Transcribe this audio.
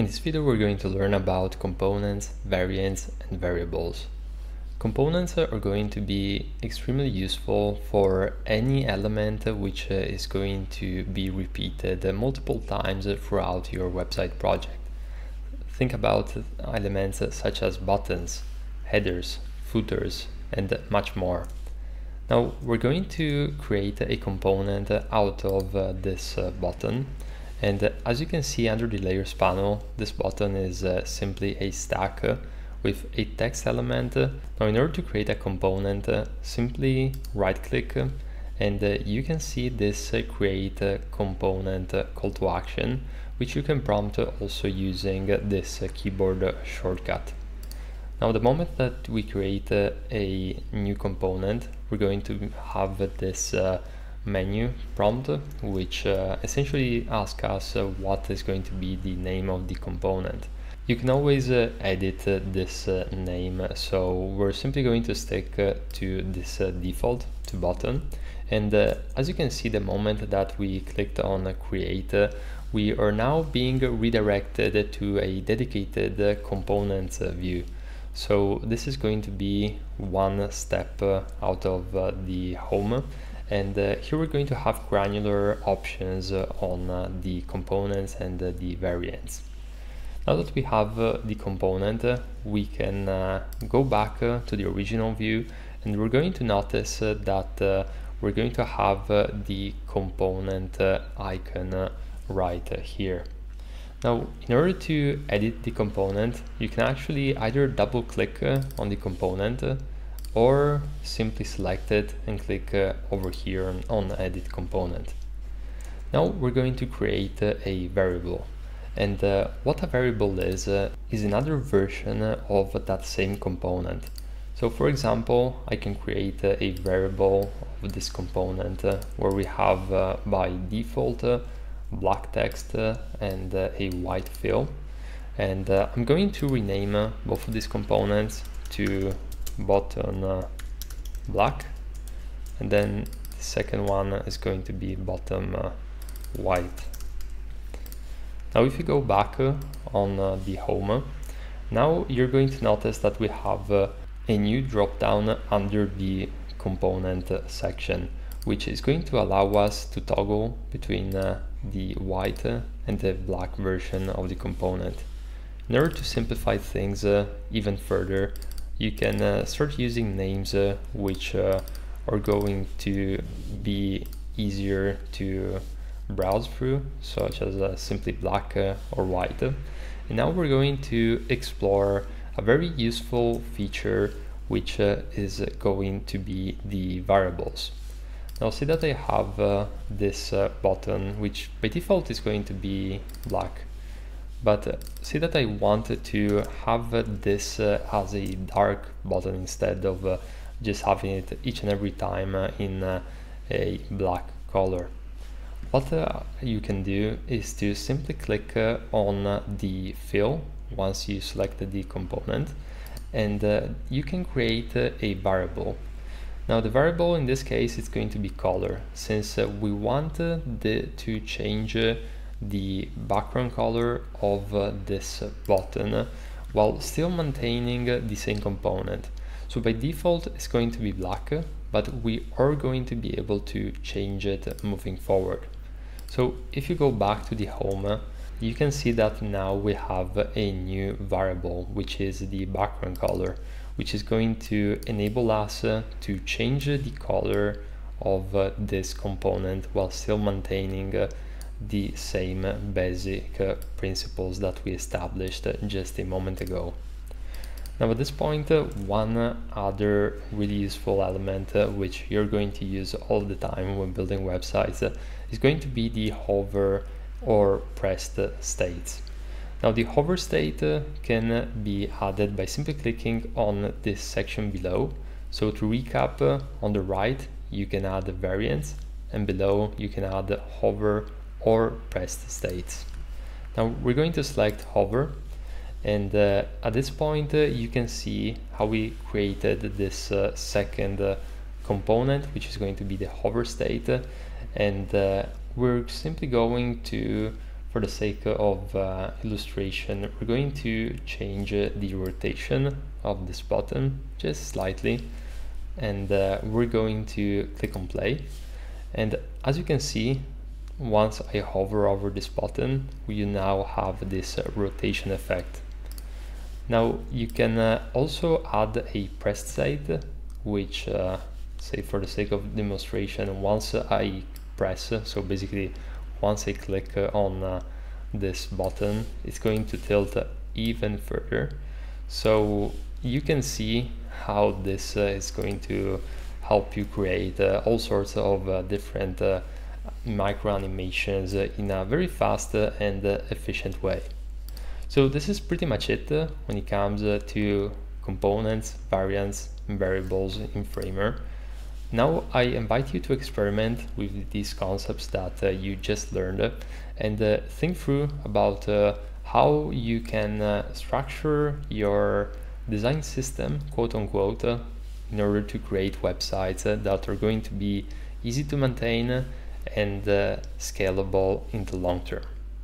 In this video we're going to learn about components, variants and variables. Components are going to be extremely useful for any element which uh, is going to be repeated multiple times throughout your website project. Think about elements such as buttons, headers, footers and much more. Now we're going to create a component out of uh, this uh, button and uh, as you can see under the layers panel, this button is uh, simply a stack uh, with a text element. Now in order to create a component, uh, simply right click uh, and uh, you can see this create component call to action, which you can prompt also using this keyboard shortcut. Now the moment that we create a new component, we're going to have this menu prompt which uh, essentially asks us uh, what is going to be the name of the component. You can always uh, edit uh, this uh, name so we're simply going to stick uh, to this default to button and as you can see the moment that we clicked on create we are now being redirected to a dedicated components view. So this is going to be one step out of the home and uh, here we're going to have granular options uh, on uh, the components and uh, the variants. Now that we have uh, the component, uh, we can go back to the original view and we're going to notice that we're going to have the component icon right here. Now, in order to edit the component, you can actually either double click on the component or simply select it and click uh, over here on, edit component. Now we're going to create uh, a variable and uh, what a variable is uh, is another version of that same component. So for example I can create uh, a variable of this component uh, where we have by default black text and a white fill and I'm going to rename both of these components to button uh, black. And then the second one is going to be button uh, white. Now if you go back uh, on uh, the home now you're going to notice that we have uh, a new drop down under the component section which is going to allow us to toggle between the white and the black version of the component. In order to simplify things even further you can uh, start using names uh, which uh, are going to be easier to browse through, such as uh, simply black uh, or white. And now we're going to explore a very useful feature which uh, is going to be the variables. Now see that I have this button which by default is going to be black but uh, see that I wanted to have this uh, as a dark button instead of uh, just having it each and every time uh, in uh, a black color. What you can do is to simply click on the fill once you select the component and you can create a variable. Now the variable in this case is going to be color since we want the, to change the background color of uh, this button uh, while still maintaining uh, the same component. So by default it's going to be black, uh, but we are going to be able to change it moving forward. So if you go back to the home, you can see that now we have a new variable, which is the background color, which is going to enable us to change the color of this component while still maintaining the same basic uh, principles that we established just a moment ago. Now at this point, uh, one other really useful element uh, which you're going to use all the time when building websites is going to be the hover or pressed states. Now the hover state can be added by simply clicking on this section below. So to recap, on the right you can add the variants and below you can add the hover or pressed states. Now we're going to select hover and uh, at this point uh, you can see how we created this uh, second uh, component which is going to be the hover state and uh, we're simply going to for the sake of uh, illustration, we're going to change the rotation of this button just slightly and we're going to click on play and as you can see once I hover over this button we now have this uh, rotation effect. Now you can uh, also add a press state which uh, say for the sake of demonstration once I press so basically once I click on uh, this button it's going to tilt even further. So you can see how this uh, is going to help you create uh, all sorts of different micro animations in a very fast and efficient way. So this is pretty much it when it comes to components, variants, and variables in Framer. Now I invite you to experiment with these concepts that uh, you just learned and uh, think through about uh, how you can structure your design system, quote unquote, in order to create websites that are going to be easy to maintain and uh, scalable in the long term.